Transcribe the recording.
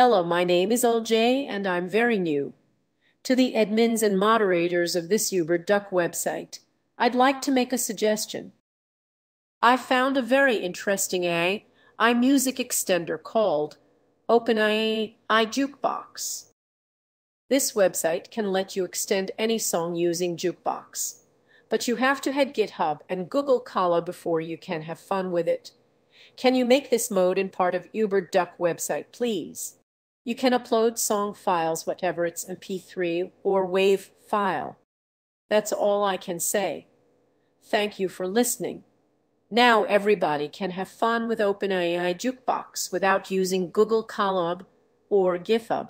Hello, my name is LJ and I'm very new. To the admins and moderators of this Uberduck website, I'd like to make a suggestion. I found a very interesting AI music extender called OpenAI iJukebox. This website can let you extend any song using Jukebox, but you have to head GitHub and Google Colab before you can have fun with it. Can you make this mode in part of Uberduck website, please? You can upload song files, whatever it's MP3 or WAV file. That's all I can say. Thank you for listening. Now everybody can have fun with OpenAI Jukebox without using Google Colab or GitHub.